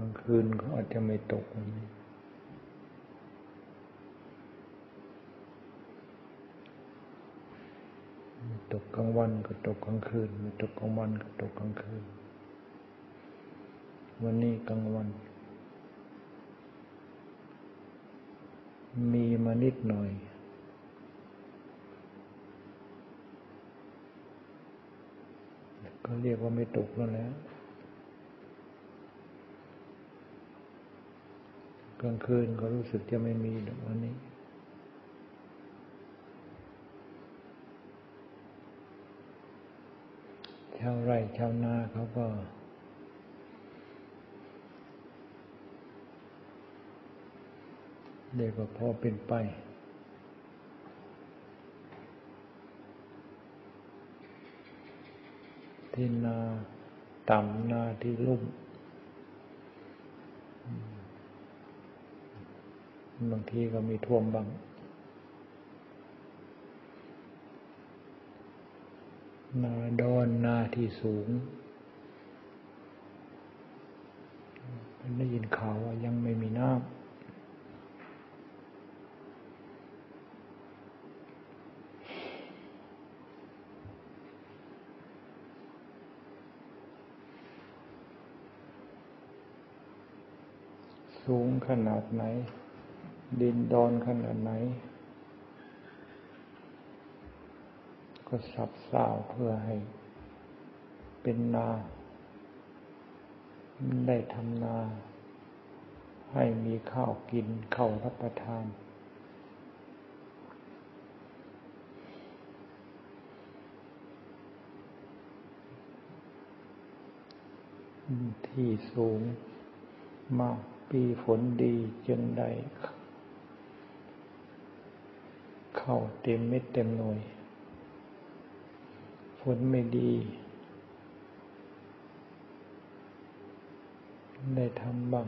ลางคืนก็อาจจะไม่ตกนี้ตกกลางวันก็ตกกลางคืนไม่ตกกลางวันก็ตกกลางคืน วันนี้กลางวัน มีมานิดหน่อย ก็เรียกว่าไม่ตกแล้วแหละ กลางคืนก็รู้สึกจะไม่มีวันนี้ ชาวไร่ชาวนาเขาก็เรียกว่าพอเป็นไปที่นาต่ำนาที่ลุ่ม บางทีก็มีท่วมบาง นาดอนนาที่สูงได้ยินข่าวว่ายังไม่มีน้ำสูงขนาดไหน ดินดอนขนาดไหน ก็สับสาวเพื่อให้เป็นนาได้ทำนา ให้มีข้าวกินข้าวรับประทาน ที่สูงมากปีฝนดีจึงได้ เข้าเต็มเม็ดเต็มหน่วยฝนไม่ดี ได้ทำบ้าง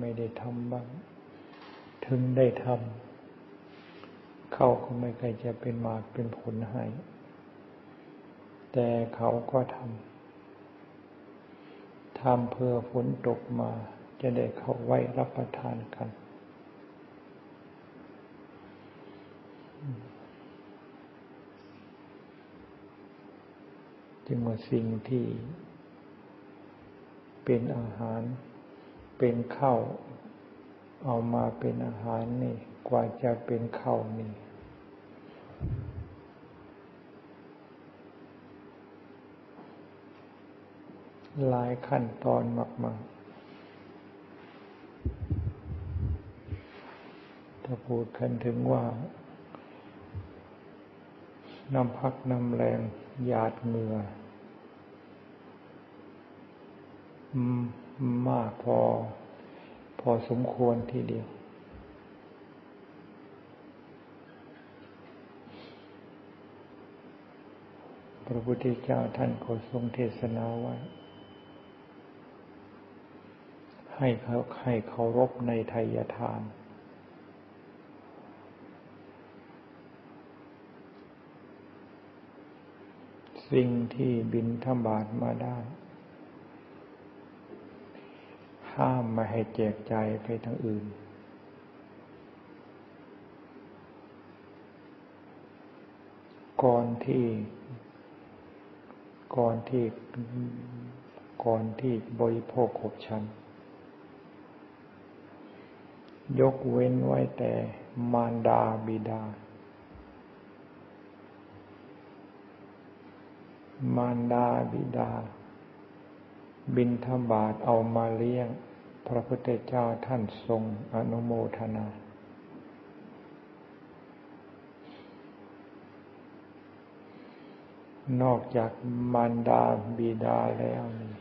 ไม่ได้ทำบ้าง ถึงได้ทำเขาก็ไม่เคยจะเป็นมาเป็นผลให้แต่เขาก็ทำทำเพื่อฝนตกมาจะได้เข้าไว้รับประทานกัน จึงว่าสิ่งที่ เป็นอาหาร เป็นข้าวเอามาเป็นอาหารนี่ กว่าจะเป็นข้าวนี่หลายขั้นตอนมาก ๆ ถ้าพูดกันถึงว่าน้ำพักน้ำแรงหยาดเหงื่อ มากพอ พอสมควรทีเดียว พระพุทธเจ้าท่านก็ทรงเทศนาไว้ให้เขาให้เคารพในไทยทาน สิ่งที่บินธบาตมาได้ ห้ามไม่ให้แจกใจไปทางอื่น ก่อนที่ก่อนที่ก่อนที่บริโภคขบชัน ยกเว้นไว้แต่มารดาบิดา มารดาบิดา บินทบาทเอามาเลี้ยง พระพุทธเจ้าท่านทรงอนุโมทนา นอกจากมารดาบิดาแล้วนี่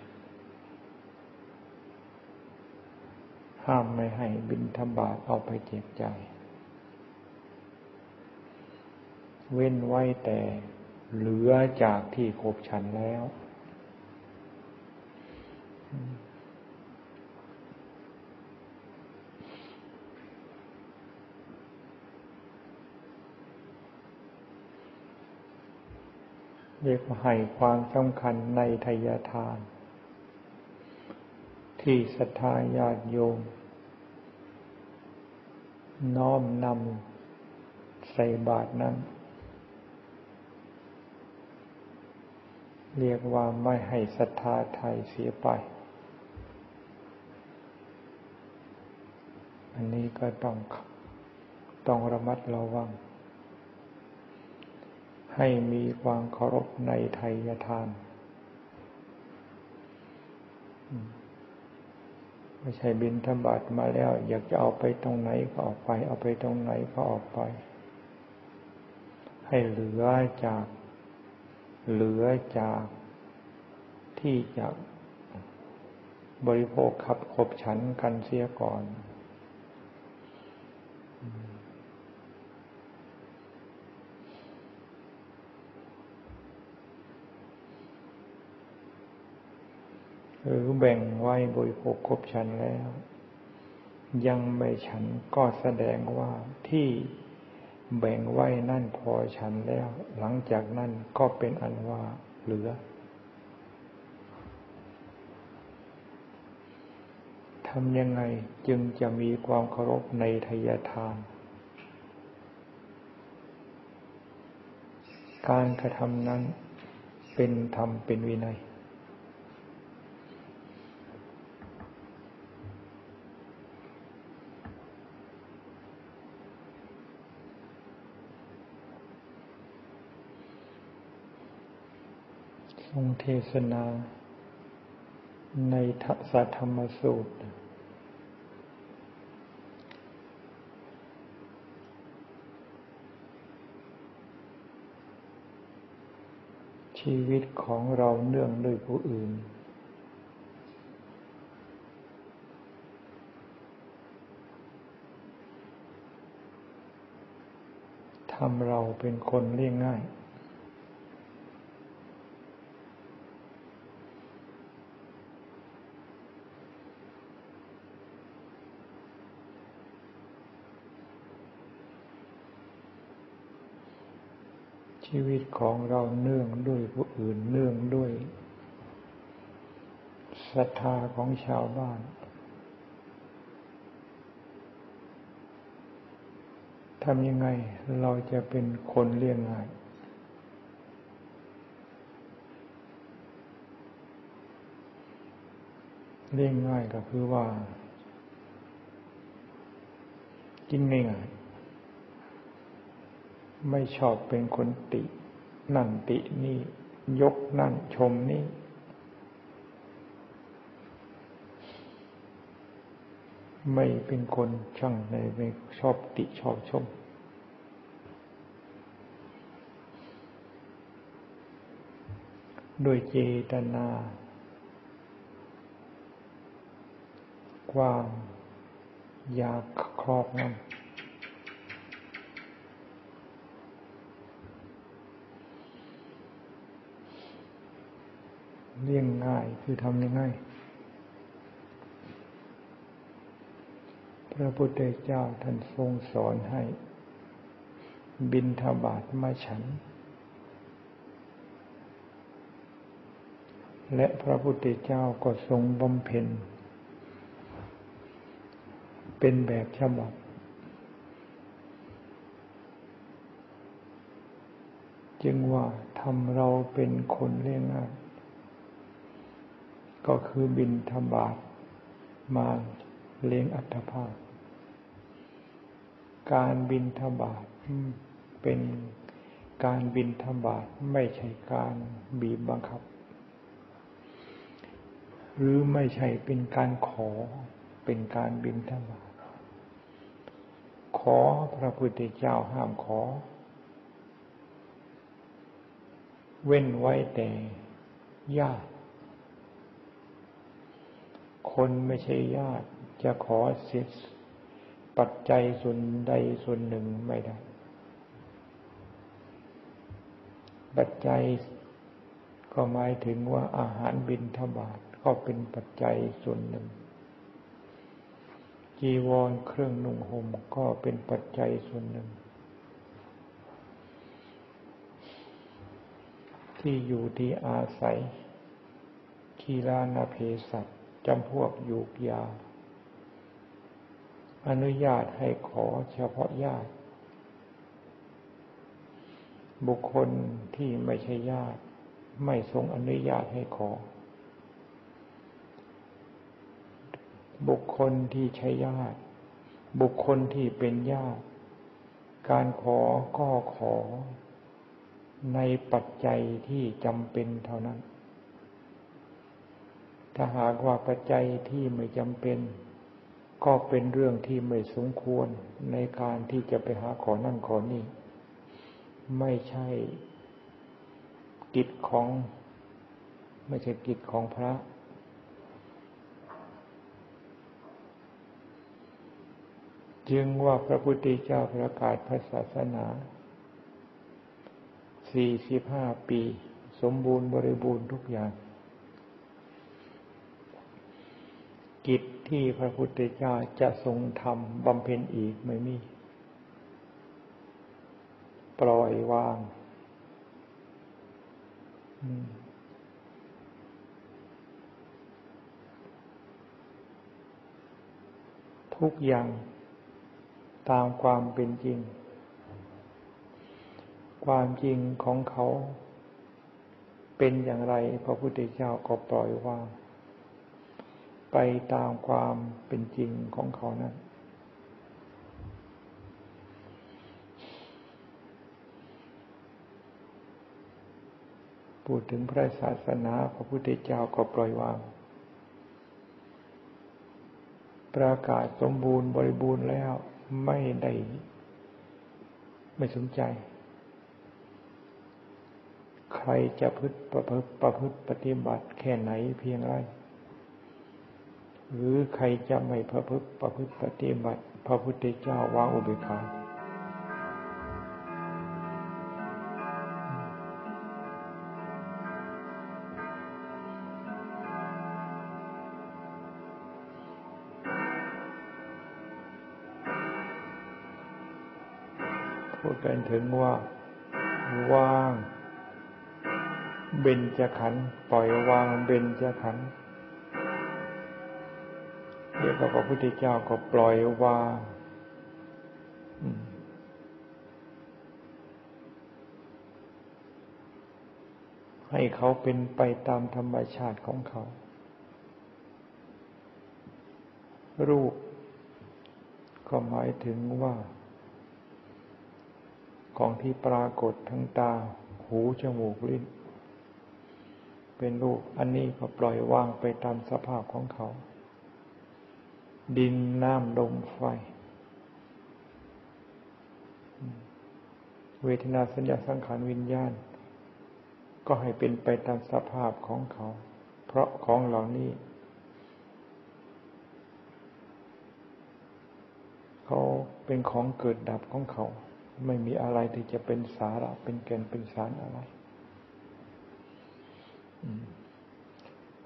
ห้ามไม่ให้บินทบาทเอาไปเจ็บใจ เว้นไว้แต่เหลือจากที่ขบฉันแล้ว เรียกว่าให้ความสำคัญในทายทานทที่ศรัทธาญาติโยม น้อมนำใส่บาทนั้น เรียกว่าไม่ให้ศรัทธาไทยเสียไป อันนี้ก็ต้องต้องระมัดระวัง ให้มีความเคารพในไทยทาน ไม่ใช่บินธบัตมาแล้ว อยากจะเอาไปตรงไหนก็ออกไป เอาไปตรงไหนก็ออกไป ให้เหลือจาก เหลือจากที่จะบริโภคขับขบฉันกันเสียก่อน หรือแบ่งไว้บริโภคครบฉันแล้ว ยังไม่ฉันก็แสดงว่าที่แบ่งไว้นั่นพอฉันแล้ว หลังจากนั้นก็เป็นอันว่าเหลือ ทำยังไงจึงจะมีความเคารพในทยทาน การกระทำนั้นเป็นธรรมเป็นวินัย ทรงเทศนาในทัศธรรมสูตร ชีวิตของเราเนื่องด้วยผู้อื่น ทำเราเป็นคนเลี่ยงง่าย ชีวิตของเราเนื่องด้วยผู้อื่นเนื่องด้วยศรัทธาของชาวบ้าน ทำยังไงเราจะเป็นคนเลี้ยงง่าย เลี้ยงง่ายก็คือว่า กินง่าย ไม่ชอบเป็นคนติ นั่นตินี่ ยกนั่นชมนี่ ไม่เป็นคนช่างในไม่ชอบติชอบชม โดยเจตนา ความอยากครอบงำ เลี่ยงง่ายคือทำยังไงพระพุทธเจ้าท่านทรงสอนให้ บินทบาทมาฉัน และพระพุทธเจ้าก็ทรงบำเพ็ญ เป็นแบบฉบับจึงว่าทำเราเป็นคนเลี้ยงง่าย ก็คือบินธบาตมาเลี้ยงอัตภาพ การบินธบาตเป็นการบินธบาตไม่ใช่การบีบบังคับ หรือไม่ใช่เป็นการขอเป็นการบินธบาตขอพระพุทธเจ้าห้ามขอ เว้นไว้แต่ญาติ คนไม่ใช่ญาติ จะขอเสียปัจจัยส่วนใดส่วนหนึ่งไม่ได้ ปัจจัยก็หมายถึงว่าอาหารบินทบาทก็เป็นปัจจัยส่วนหนึ่ง จีวรเครื่องนุ่งห่มก็เป็นปัจจัยส่วนหนึ่ง ที่อยู่ที่อาศัยคีลานาเพสัต จำพวกยูกยา อนุญาตให้ขอเฉพาะญาติ บุคคลที่ไม่ใช่ญาติ ไม่ทรงอนุญาตให้ขอ บุคคลที่ใช่ญาติ บุคคลที่เป็นญาติ การขอก็ขอในปัจจัยที่จำเป็นเท่านั้น ถ้าหากว่าปัจจัยที่ไม่จำเป็น ก็เป็นเรื่องที่ไม่สมควรในการที่จะไปหาขอนั่นขอนี่ ไม่ใช่กิจของ ไม่ใช่กิจของพระจึงว่าพระพุทธเจ้าประกาศพระศาสนาสี่สิบห้าปี สมบูรณ์บริบูรณ์ทุกอย่าง กิจที่พระพุทธเจ้าจะทรงทำบำเพ็ญอีกไม่มี ปล่อยวาง ทุกอย่างตามความเป็นจริง ความจริงของเขาเป็นอย่างไรพระพุทธเจ้าก็ปล่อยวาง ไปตามความเป็นจริงของเขานั้นพูดถึงพระศาสนาพระพุทธเจ้าก็ปล่อยวาง ประกาศสมบูรณ์บริบูรณ์แล้วไม่ได้ ไม่สนใจ ใครจะพึตประพฤติประพฤติปฏิบัติแค่ไหนเพียงไร หรือใครจะไม่ประพฤติประพฤติปฏิบัติ พระพุทธเจ้าวางอุเบกขาพูดกันถึงว่าว่าง เบญจขันธ์ปล่อยวางเบญจขันธ์ เรียกว่าพระพุทธเจ้าก็ปล่อยวางให้เขาเป็นไปตามธรรมชาติของเขา รูป ก็หมายถึงว่า ของที่ปรากฏทั้งตา หูจมูกลิ้น เป็นรูป อันนี้ก็ปล่อยวางไปตามสภาพของเขา ดินน้ำลมไฟ เวทนาสัญญาสังขารวิญญาณ ก็ให้เป็นไปตามสภาพของเขา เพราะของเหล่านี้ เขาเป็นของเกิดดับของเขา ไม่มีอะไรที่จะเป็นสาระ เป็นแก่นเป็นสารอะไร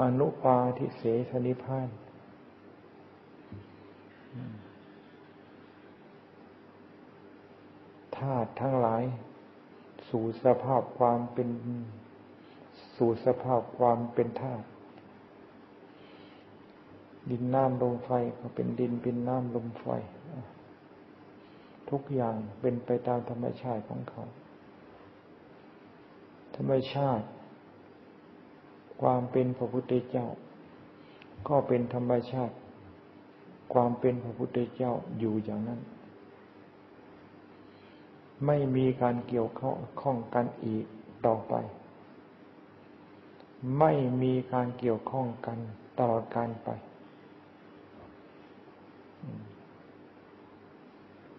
อนุปาทิเสสนิพานธ ธาตุทั้งหลาย สู่สภาพความเป็น สู่สภาพความเป็นธาตุดินน้ำลมไฟก็เป็นดินเป็นน้ำลมไฟ ทุกอย่างเป็นไปตามธรรมชาติของเขา ธรรมชาติ ความเป็นพระพุทธเจ้า ก็เป็นธรรมชาติ ความเป็นพระพุทธเจ้าอยู่อย่างนั้น ไม่มีการเกี่ยวข้องกันอีกต่อไป ไม่มีการเกี่ยวข้องกันตลอดการไป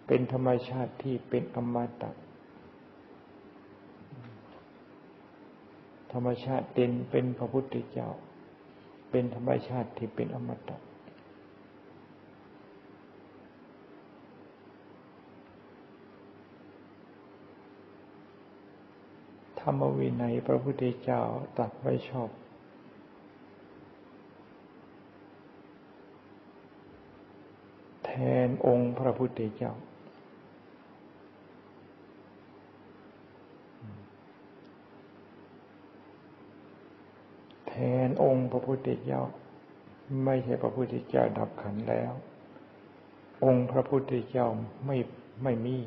เป็นธรรมชาติที่เป็นอมตะธรรมชาติเป็นเป็นพระพุทธเจ้า เป็นธรรมชาติที่เป็นอมตะ รรมวินัยพระพุทธเจ้าตัดไว้ชอบ แทนองค์พระพุทธเจ้า แทนองค์พระพุทธเจ้า ไม่ใช่พระพุทธเจ้าดับขันแล้ว องค์พระพุทธเจ้าไม่ไม่มี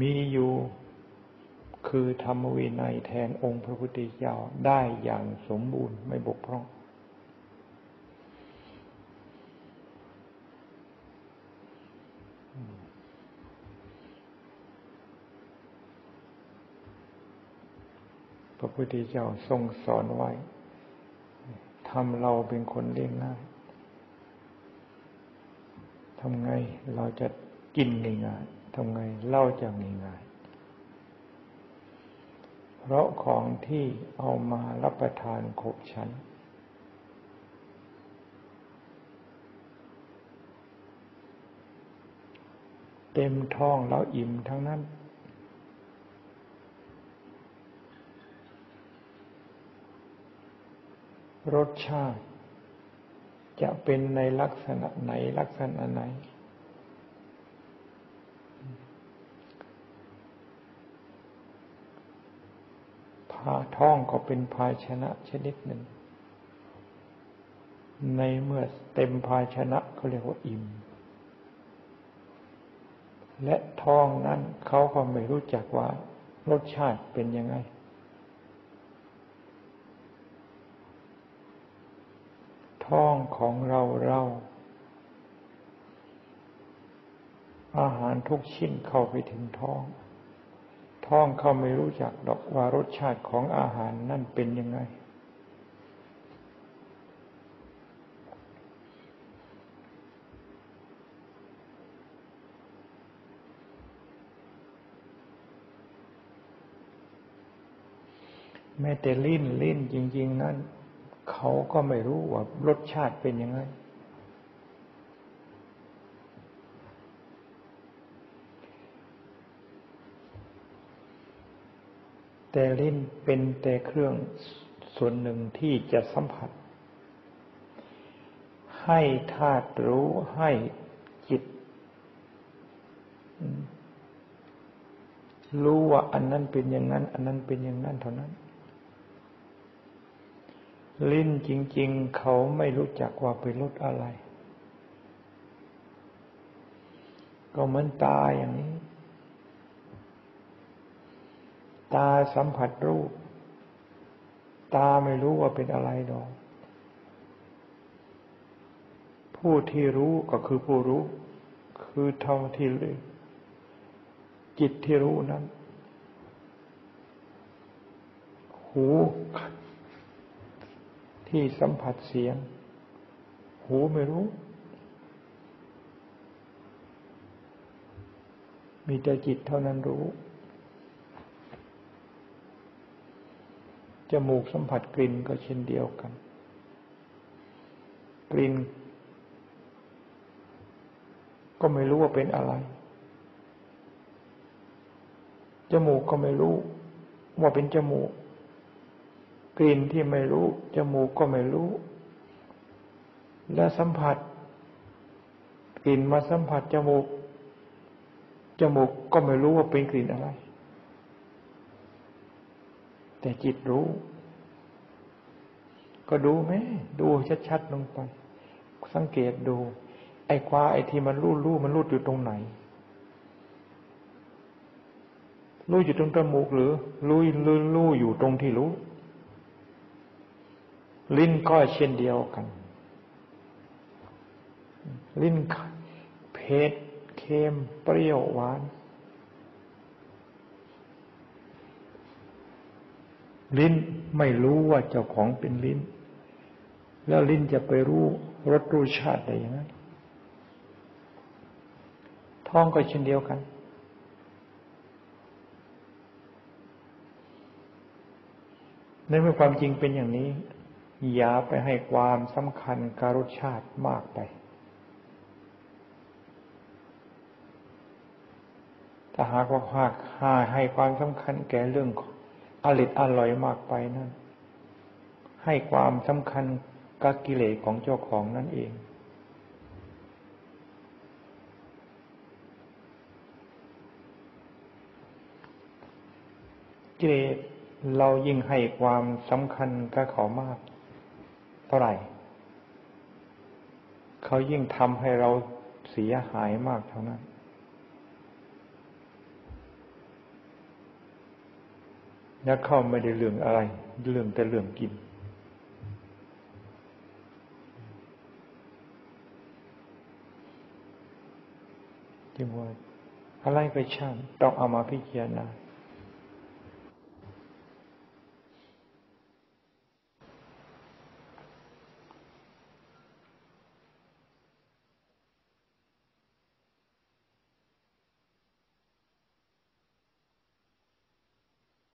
มีอยู่คือธรรมวินัยแทนองค์พระพุทธเจ้าได้อย่างสมบูรณ์ไม่บกพร่อง พระพุทธเจ้าทรงสอนไว้ทำเราเป็นคนเลี้ยงง่ายทำไงเราจะกินง่าย ทำไงเล่าจะง่ายเพราะของที่เอามารับประทานขบฉัน เต็มท้องแล้วอิ่มทั้งนั้นรสชาติ จะเป็นในลักษณะไหนลักษณะไหนาท้องก็เป็นภาชนะชนิดหนึ่ง ในเมื่อเต็มภาชนะเขาเรียกว่าอิ่ม และท้องนั้นเขาก็ไม่รู้จักว่ารสชาติเป็นยังไง ท้องของเราเรา อาหารทุกชิ้นเข้าไปถึงท้อง ท้องเขาไม่รู้จักดอกว่ารสชาติของอาหารนั่นเป็นยังไง แม้แต่ลิ้นลิ้นจริง ๆ นั่นเขาก็ไม่รู้ว่ารสชาติเป็นยังไง แต่ลิ้นเป็นแต่เครื่องส่วนหนึ่งที่จะสัมผัส ให้ธาตุรู้ให้จิต รู้ว่าอันนั้นเป็นอย่างนั้น อันนั้นเป็นอย่างนั้นเท่านั้น ลิ้นจริง ๆ เขาไม่รู้จักว่าเป็นรสอะไร ก็เหมือนตาอย่างนี้ ตาสัมผัสรูป ตาไม่รู้ว่าเป็นอะไรดอก ผู้ที่รู้ก็คือผู้รู้ คือเท่าที่เลยจิตที่รู้นั้น หูที่สัมผัสเสียง หูไม่รู้ มีแต่จิตเท่านั้นรู้ จมูกสัมผัสกลิ่นก็เช่นเดียวกัน กลิ่น ก็ไม่รู้ว่าเป็นอะไร จมูกก็ไม่รู้ว่าเป็นจมูก กลิ่นที่ไม่รู้ จมูกก็ไม่รู้ และสัมผัส กลิ่นมาสัมผัสจมูก จมูกก็ไม่รู้ว่าเป็นกลิ่นอะไร แต่จิตรู้ ก็ดูไหมดูชัดๆลงไป สังเกตดู ไอ้ควาไอ้ที่มันรู้รู้มันรู้อยู่ตรงไหนรู้อยู่ตรงจมูกหรือรู้รู้รู้อยู่ตรงที่รู้ ลิ้นก็เช่นเดียวกัน ลิ้นเผ็ดเค็มเปรี้ยวหวาน ลิ้นไม่รู้ว่าเจ้าของเป็นลิ้น แล้วลิ้นจะไปรู้รสรู้ชาติได้ยังไงท้องก็เช่นเดียวกัน ในเมื่อความจริงเป็นอย่างนี้ อย่าไปให้ความสำคัญกับรสชาติมากไป ถ้าหากว่าหากให้ความสำคัญแก่เรื่องอ อริดอร่อยมากไปนั่น ให้ความสำคัญกับกิเลสของเจ้าของนั่นเอง กิเลสเรายิ่งให้ความสำคัญกับเขามาก เท่าไหร่ เขายิ่งทำให้เราเสียหายมากเท่านั้น แล้วเข้าไม่ได้เรื่องอะไร เรื่องแต่เรื่องกิน จึงว่าอะไรก็ช่างต้องเอามาพิจารณา